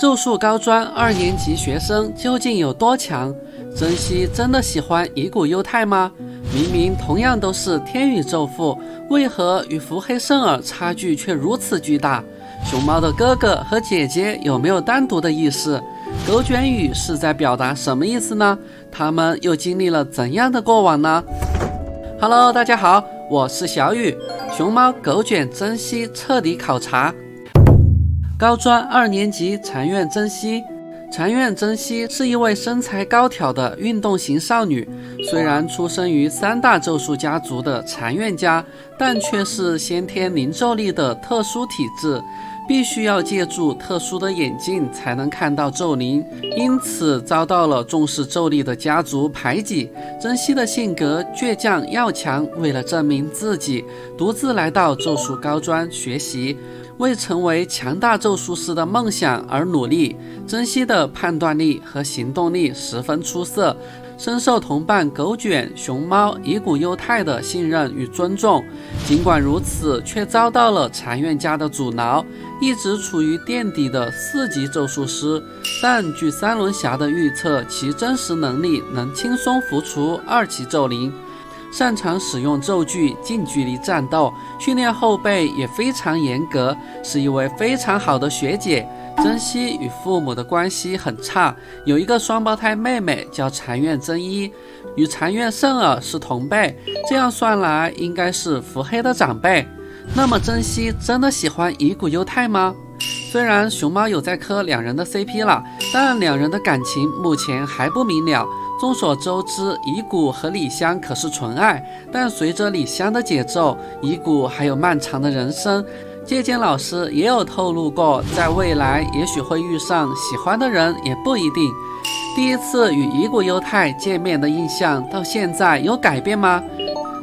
咒术高专二年级学生究竟有多强？珍惜真的喜欢乙骨忧太吗？明明同样都是天宇咒术，为何与伏黑圣尔差距却如此巨大？熊猫的哥哥和姐姐有没有单独的意识？狗卷语是在表达什么意思呢？他们又经历了怎样的过往呢？Hello，大家好，我是小雨。熊猫狗卷珍惜彻底考察。高专二年级禅院真希，禅院真希是一位身材高挑的运动型少女。虽然出生于三大咒术家族的禅院家，但却是先天零咒力的特殊体质，必须要借助特殊的眼镜才能看到咒灵，因此遭到了重视咒力的家族排挤。真希的性格倔强要强，为了证明自己，独自来到咒术高专学习。为成为强大咒术师的梦想而努力，珍惜的判断力和行动力十分出色，深受同伴狗卷、熊猫、乙骨忧太的信任与尊重。尽管如此，却遭到了禅院家的阻挠，一直处于垫底的四级咒术师。但据三轮侠的预测，其真实能力能轻松浮出二级咒灵。擅长使用咒具近距离战斗，训练后辈也非常严格，是一位非常好的学姐。珍惜与父母的关系很差，有一个双胞胎妹妹叫禅院真一，与禅院圣儿是同辈，这样算来应该是伏黑的长辈。那么珍惜真的喜欢乙骨忧太吗？虽然熊猫有在磕两人的 CP 了，但两人的感情目前还不明了。众所周知，乙骨和李湘可是纯爱，但随着李湘的节奏，乙骨还有漫长的人生。借鉴老师也有透露过，在未来也许会遇上喜欢的人，也不一定。第一次与乙骨忧太见面的印象，到现在有改变吗？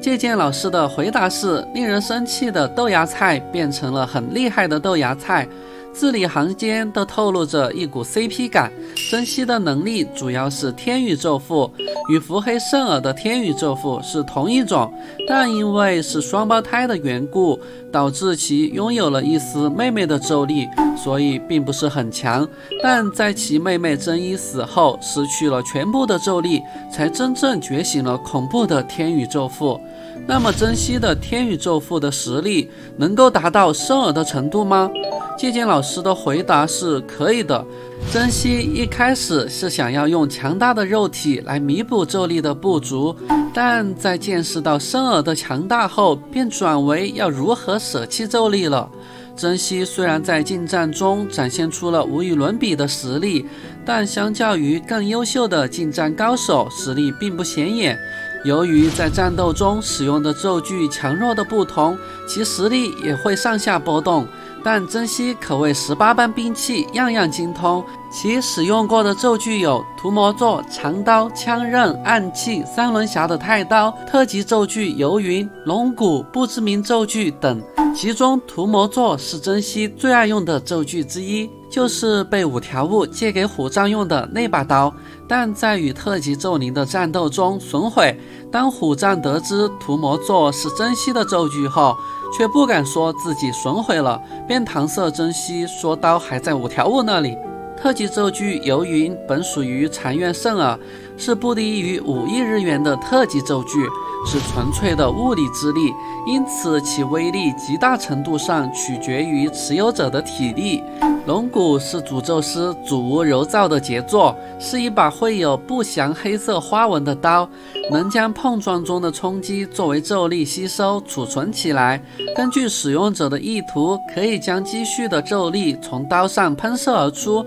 借鉴老师的回答是：令人生气的豆芽菜变成了很厉害的豆芽菜。字里行间都透露着一股 CP 感。珍惜的能力主要是天宇咒术，与伏黑圣尔的天宇咒术是同一种，但因为是双胞胎的缘故，导致其拥有了一丝妹妹的咒力，所以并不是很强。但在其妹妹真一死后，失去了全部的咒力，才真正觉醒了恐怖的天宇咒术。那么珍惜的天宇咒术的实力能够达到圣尔的程度吗？借鉴老师的回答是可以的。珍惜一开始是想要用强大的肉体来弥补咒力的不足，但在见识到生儿的强大后，便转为要如何舍弃咒力了。珍惜虽然在近战中展现出了无与伦比的实力，但相较于更优秀的近战高手，实力并不显眼。由于在战斗中使用的咒具强弱的不同，其实力也会上下波动。但珍惜可谓十八般兵器样样精通，其使用过的咒具有屠魔座、长刀、枪刃、暗器、三轮侠的太刀、特级咒具游云、龙骨、不知名咒具等。其中屠魔座是珍惜最爱用的咒具之一，就是被五条悟借给虎杖用的那把刀，但在与特级咒灵的战斗中损毁。当虎杖得知屠魔座是珍惜的咒具后，却不敢说自己损毁了，便搪塞珍惜，说刀还在五条悟那里。特级咒具游云本属于禅院圣耳，是不低于五亿日元的特级咒具，是纯粹的物理之力，因此其威力极大程度上取决于持有者的体力。龙骨是诅咒师祖屋柔造的杰作，是一把会有不祥黑色花纹的刀，能将碰撞中的冲击作为咒力吸收储存起来。根据使用者的意图，可以将积蓄的咒力从刀上喷射而出。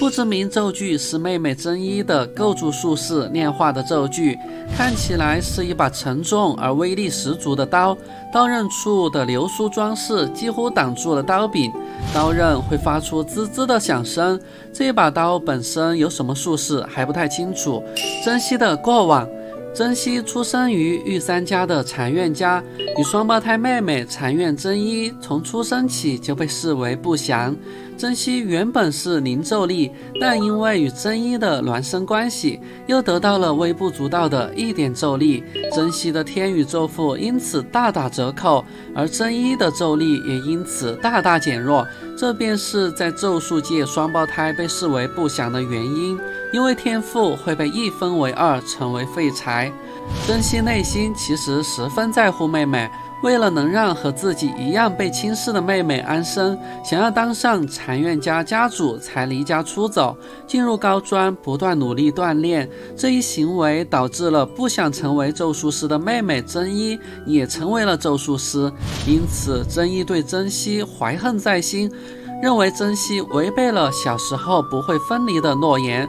不知名咒具是妹妹真一的构筑术士炼化的咒具，看起来是一把沉重而威力十足的刀。刀刃处的流苏装饰几乎挡住了刀柄，刀刃会发出滋滋的响声。这把刀本身有什么术式还不太清楚。珍惜的过往，珍惜出生于御三家的禅院家，与双胞胎妹妹禅院真一从出生起就被视为不祥。珍惜原本是零咒力，但因为与真一的孪生关系，又得到了微不足道的一点咒力。珍惜的天宇咒符因此大打折扣，而真一的咒力也因此大大减弱。这便是在咒术界双胞胎被视为不祥的原因，因为天赋会被一分为二，成为废柴。珍惜内心其实十分在乎妹妹。为了能让和自己一样被轻视的妹妹安生，想要当上禅院家家主，才离家出走，进入高专，不断努力锻炼。这一行为导致了不想成为咒术师的妹妹真一也成为了咒术师，因此真一对珍惜怀恨在心，认为珍惜违背了小时候不会分离的诺言。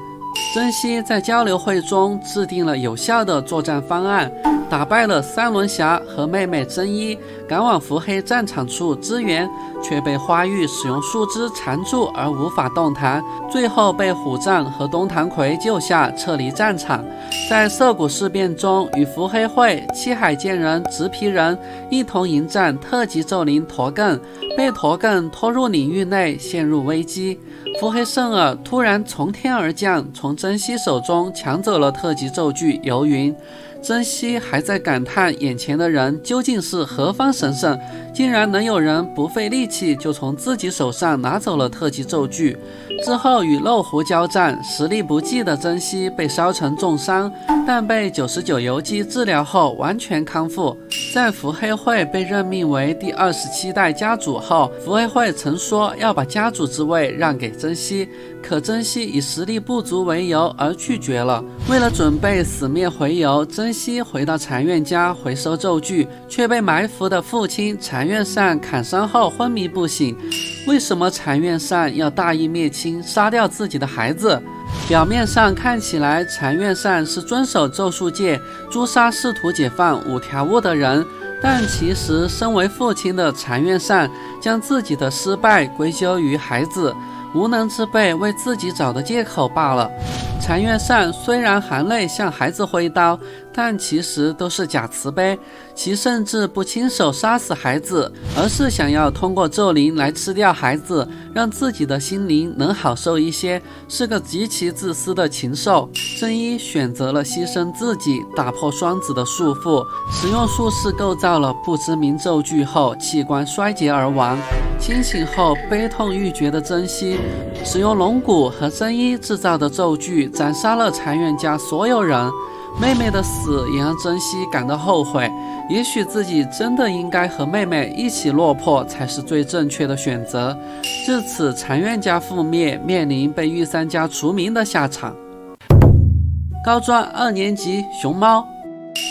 珍惜在交流会中制定了有效的作战方案。打败了三轮侠和妹妹真一，赶往伏黑战场处支援，却被花玉使用树枝缠住而无法动弹，最后被虎杖和东堂葵救下，撤离战场。在涩谷事变中，与伏黑会、七海剑人、直皮人一同迎战特级咒灵驼更，被驼更拖入领域内，陷入危机。伏黑圣尔突然从天而降，从真希手中抢走了特级咒具游云。珍惜还在感叹眼前的人究竟是何方神圣，竟然能有人不费力气就从自己手上拿走了特级咒具。之后与漏狐交战，实力不济的珍惜被烧成重伤，但被九十九游击治疗后完全康复。在伏黑会被任命为第二十七代家主后，伏黑会曾说要把家主之位让给珍惜，可珍惜以实力不足为由而拒绝了。为了准备死灭回游，珍惜回到禅院家回收咒具，却被埋伏的父亲禅院善砍伤后昏迷不醒。为什么禅院善要大义灭亲，杀掉自己的孩子？表面上看起来，禅院善是遵守咒术界诛杀试图解放五条悟的人，但其实身为父亲的禅院善将自己的失败归咎于孩子，无能之辈为自己找的借口罢了。禅院善虽然含泪向孩子挥刀，但其实都是假慈悲。其甚至不亲手杀死孩子，而是想要通过咒灵来吃掉孩子，让自己的心灵能好受一些。是个极其自私的禽兽。真一选择了牺牲自己，打破双子的束缚，使用术士构造了不知名咒具后，器官衰竭而亡。清醒后悲痛欲绝的珍惜，使用龙骨和真一制造的咒具。斩杀了禅院家所有人，妹妹的死也让珍惜感到后悔。也许自己真的应该和妹妹一起落魄，才是最正确的选择。至此，禅院家覆灭，面临被御三家除名的下场。高专二年级熊猫。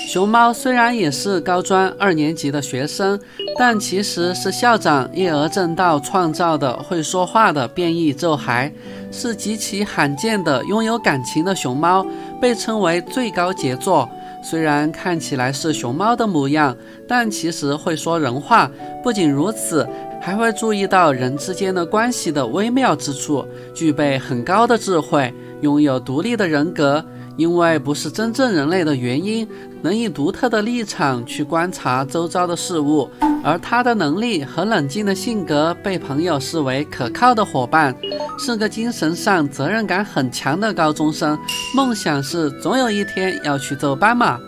熊猫虽然也是高专二年级的学生，但其实是校长叶儿正道创造的会说话的变异咒孩，是极其罕见的拥有感情的熊猫，被称为最高杰作。虽然看起来是熊猫的模样，但其实会说人话。不仅如此，还会注意到人之间的关系的微妙之处，具备很高的智慧，拥有独立的人格。因为不是真正人类的原因，能以独特的立场去观察周遭的事物，而他的能力和冷静的性格被朋友视为可靠的伙伴，是个精神上责任感很强的高中生。梦想是总有一天要去奏斑马。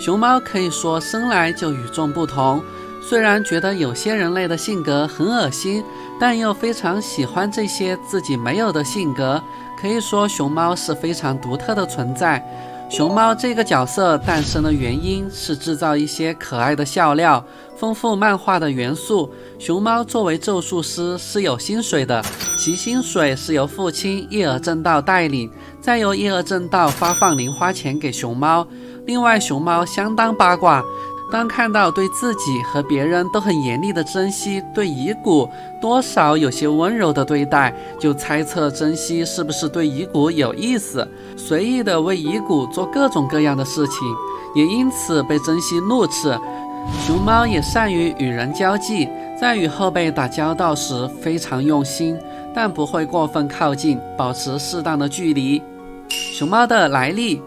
熊猫可以说生来就与众不同，虽然觉得有些人类的性格很恶心，但又非常喜欢这些自己没有的性格。可以说，熊猫是非常独特的存在。熊猫这个角色诞生的原因是制造一些可爱的笑料，丰富漫画的元素。熊猫作为咒术师是有薪水的，其薪水是由父亲叶尔正道带领，再由叶尔正道发放零花钱给熊猫。另外，熊猫相当八卦。当看到对自己和别人都很严厉的珍惜对遗骨多少有些温柔的对待，就猜测珍惜是不是对遗骨有意思，随意的为遗骨做各种各样的事情，也因此被珍惜怒斥。熊猫也善于与人交际，在与后辈打交道时非常用心，但不会过分靠近，保持适当的距离。熊猫的来历。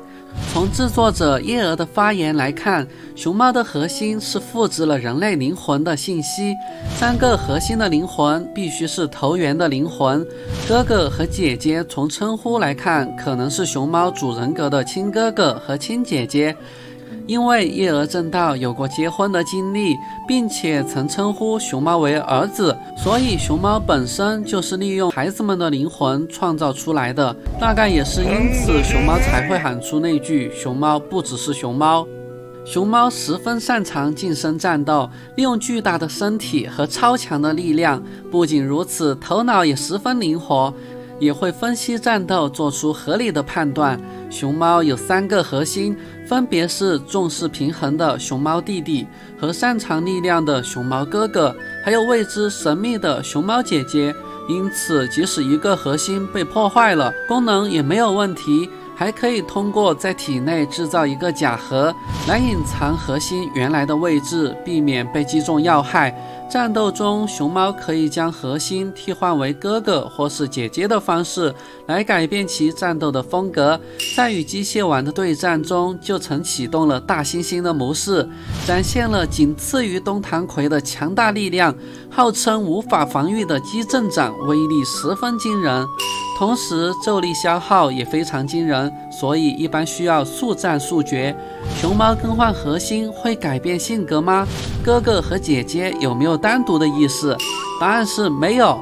从制作者叶儿的发言来看，熊猫的核心是复制了人类灵魂的信息。三个核心的灵魂必须是投缘的灵魂。哥哥和姐姐从称呼来看，可能是熊猫主人格的亲哥哥和亲姐姐。因为叶儿正道有过结婚的经历，并且曾称呼熊猫为儿子，所以熊猫本身就是利用孩子们的灵魂创造出来的。大概也是因此，熊猫才会喊出那句“熊猫不只是熊猫”。熊猫十分擅长近身战斗，利用巨大的身体和超强的力量。不仅如此，头脑也十分灵活。也会分析战斗，做出合理的判断。熊猫有三个核心，分别是重视平衡的熊猫弟弟和擅长力量的熊猫哥哥，还有未知神秘的熊猫姐姐。因此，即使一个核心被破坏了，功能也没有问题，还可以通过在体内制造一个假核来隐藏核心原来的位置，避免被击中要害。战斗中，熊猫可以将核心替换为哥哥或是姐姐的方式来改变其战斗的风格。在与机械王的对战中，就曾启动了大猩猩的模式，展现了仅次于东堂葵的强大力量，号称无法防御的机阵掌威力十分惊人。同时，咒力消耗也非常惊人，所以一般需要速战速决。熊猫更换核心会改变性格吗？哥哥和姐姐有没有单独的意识？答案是没有。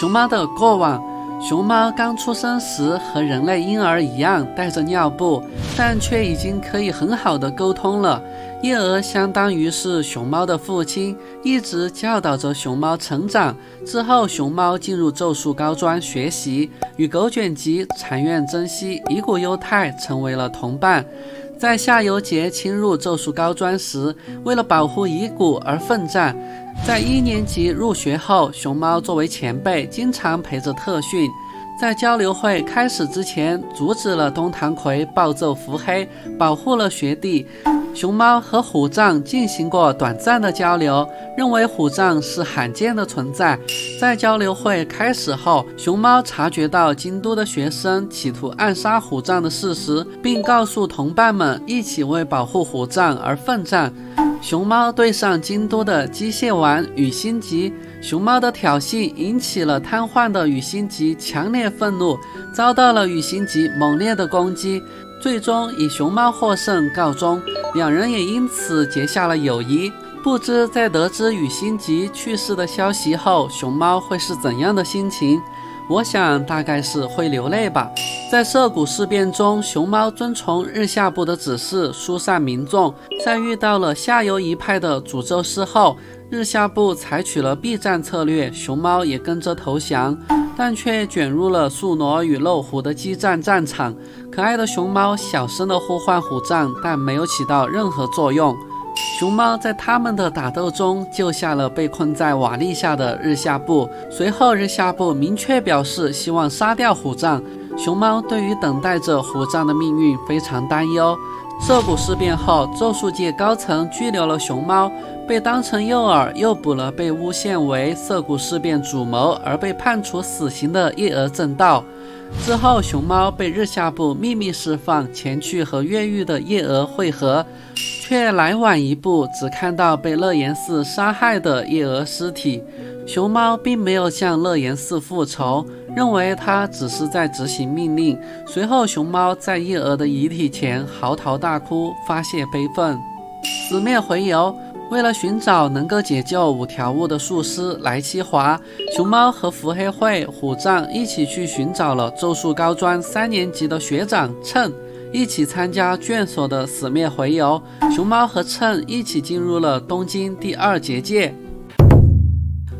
熊猫的过往：熊猫刚出生时和人类婴儿一样带着尿布，但却已经可以很好的沟通了。叶娥相当于是熊猫的父亲，一直教导着熊猫成长。之后，熊猫进入咒术高专学习，与狗卷吉、禅院真希、乙骨忧太成为了同伴。在夏油杰侵入咒术高专时，为了保护乙骨而奋战。在一年级入学后，熊猫作为前辈，经常陪着特训。在交流会开始之前，阻止了东堂葵暴揍伏黑，保护了学弟。熊猫和虎杖进行过短暂的交流，认为虎杖是罕见的存在。在交流会开始后，熊猫察觉到京都的学生企图暗杀虎杖的事实，并告诉同伴们一起为保护虎杖而奋战。熊猫对上京都的机械丸与心吉，熊猫的挑衅引起了瘫痪的羽心吉强烈愤怒，遭到了羽心吉猛烈的攻击。最终以熊猫获胜告终，两人也因此结下了友谊。不知在得知羽心吉去世的消息后，熊猫会是怎样的心情？我想大概是会流泪吧。在涉谷事变中，熊猫遵从日下部的指示疏散民众，在遇到了下游一派的诅咒师后，日下部采取了避战策略，熊猫也跟着投降。但却卷入了素罗与漏虎的激战战场。可爱的熊猫小声的呼唤虎杖，但没有起到任何作用。熊猫在他们的打斗中救下了被困在瓦砾下的日下部。随后，日下部明确表示希望杀掉虎杖。熊猫对于等待着虎杖的命运非常担忧。涩谷事变后，咒术界高层拘留了熊猫。被当成诱饵诱捕了，被诬陷为涩谷事变主谋而被判处死刑的叶娥正道。之后，熊猫被日下部秘密释放，前去和越狱的叶娥会合，却来晚一步，只看到被乐言寺杀害的叶娥尸体。熊猫并没有向乐言寺复仇，认为他只是在执行命令。随后，熊猫在叶娥的遗体前嚎啕大哭，发泄悲愤。死灭回游。为了寻找能够解救五条悟的术师来七华，熊猫和伏黑会虎杖一起去寻找了咒术高专三年级的学长趁，一起参加卷所的死灭回游。熊猫和秤一起进入了东京第二结界。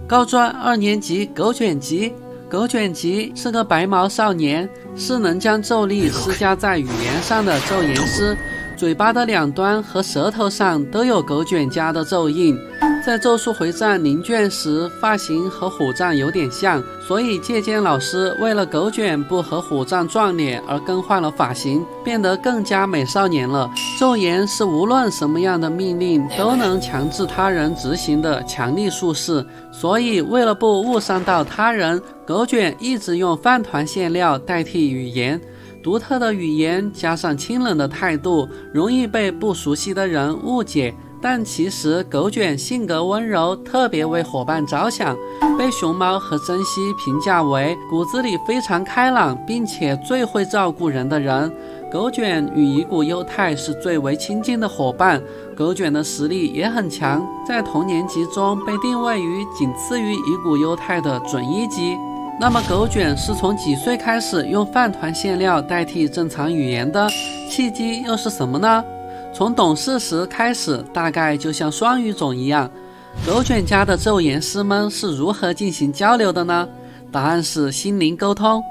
高专二年级狗卷吉，狗卷吉是个白毛少年，是能将咒力施加在语言上的咒言师。嘴巴的两端和舌头上都有狗卷家的咒印，在咒术回战临卷时，发型和虎杖有点像，所以借鉴老师为了狗卷不和虎杖撞脸而更换了发型，变得更加美少年了。咒言是无论什么样的命令都能强制他人执行的强力术士，所以为了不误伤到他人，狗卷一直用饭团馅料代替语言。独特的语言加上清冷的态度，容易被不熟悉的人误解。但其实狗卷性格温柔，特别为伙伴着想，被熊猫和珍惜评价为骨子里非常开朗，并且最会照顾人的人。狗卷与乙骨忧太是最为亲近的伙伴，狗卷的实力也很强，在同年级中被定位于仅次于乙骨忧太的准一级。那么狗卷是从几岁开始用饭团馅料代替正常语言的？契机又是什么呢？从懂事时开始，大概就像双语种一样。狗卷家的咒言师们是如何进行交流的呢？答案是心灵沟通。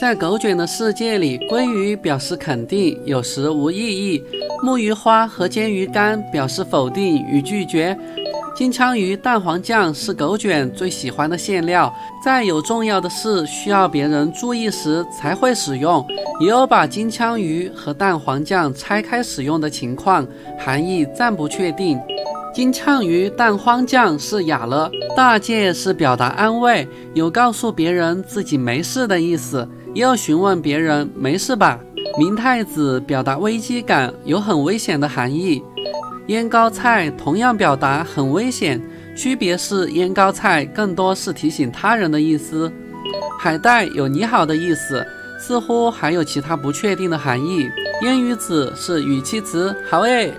在狗卷的世界里，鲑鱼表示肯定，有时无意义；木鱼花和煎鱼干表示否定与拒绝。金枪鱼蛋黄酱是狗卷最喜欢的馅料，在有重要的事需要别人注意时才会使用，也有把金枪鱼和蛋黄酱拆开使用的情况，含义暂不确定。金枪鱼蛋黄酱是哑了，大戒是表达安慰，有告诉别人自己没事的意思，也有询问别人没事吧。明太子表达危机感，有很危险的含义。腌高菜同样表达很危险，区别是腌高菜更多是提醒他人的意思。海带有你好的意思，似乎还有其他不确定的含义。烟鱼子是语气词，好诶。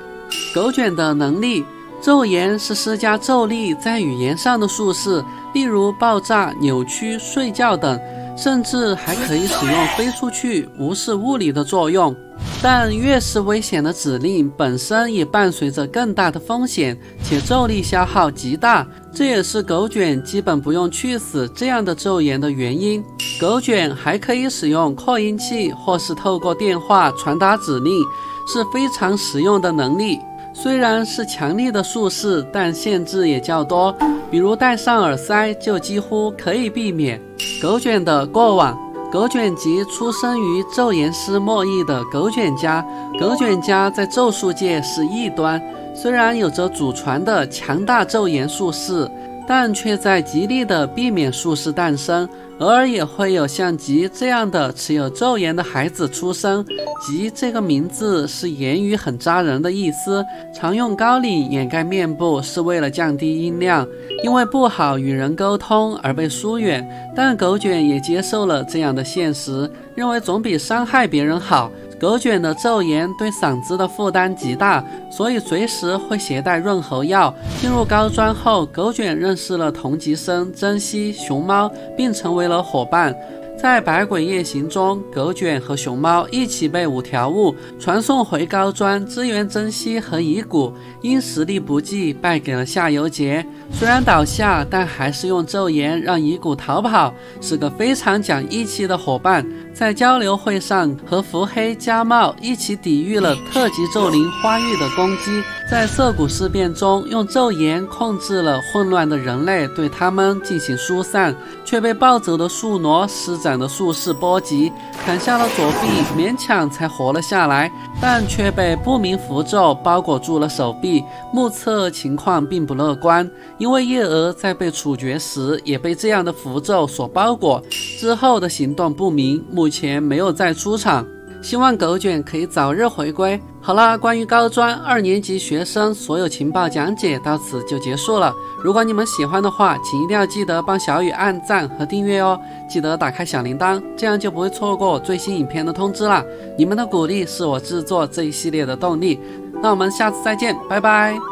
狗卷的能力，咒言是施加咒力在语言上的术式，例如爆炸、扭曲、睡觉等，甚至还可以使用飞出去、无视物理的作用。但越是危险的指令，本身也伴随着更大的风险，且咒力消耗极大。这也是狗卷基本不用去死这样的咒言的原因。狗卷还可以使用扩音器，或是透过电话传达指令，是非常实用的能力。虽然是强力的术士，但限制也较多，比如戴上耳塞就几乎可以避免。狗卷的过往。狗卷吉出生于咒言师末裔的狗卷家，狗卷家在咒术界是异端，虽然有着祖传的强大咒言术士，但却在极力的避免术士诞生。偶尔也会有像吉这样的持有咒言的孩子出生。吉这个名字是言语很扎人的意思，常用高领掩盖面部是为了降低音量，因为不好与人沟通而被疏远。但狗卷也接受了这样的现实，认为总比伤害别人好。狗卷的咒言对嗓子的负担极大，所以随时会携带润喉药。进入高专后，狗卷认识了同级生珍惜熊猫，并成为了伙伴。在百鬼夜行中，狗卷和熊猫一起被五条悟传送回高专支援珍惜和乙骨，因实力不济败给了夏油杰。虽然倒下，但还是用咒言让乙骨逃跑，是个非常讲义气的伙伴。在交流会上，和伏黑、加茂一起抵御了特级咒灵花玉的攻击。在涩谷事变中，用咒言控制了混乱的人类，对他们进行疏散，却被暴走的树挪施展的术式波及，砍下了左臂，勉强才活了下来，但却被不明符咒包裹住了手臂，目测情况并不乐观。因为叶娥在被处决时也被这样的符咒所包裹，之后的行动不明，目前没有再出场。希望狗卷可以早日回归。好了，关于高专二年级学生所有情报讲解到此就结束了。如果你们喜欢的话，请一定要记得帮小雨按赞和订阅哦，记得打开小铃铛，这样就不会错过最新影片的通知啦。你们的鼓励是我制作这一系列的动力。那我们下次再见，拜拜。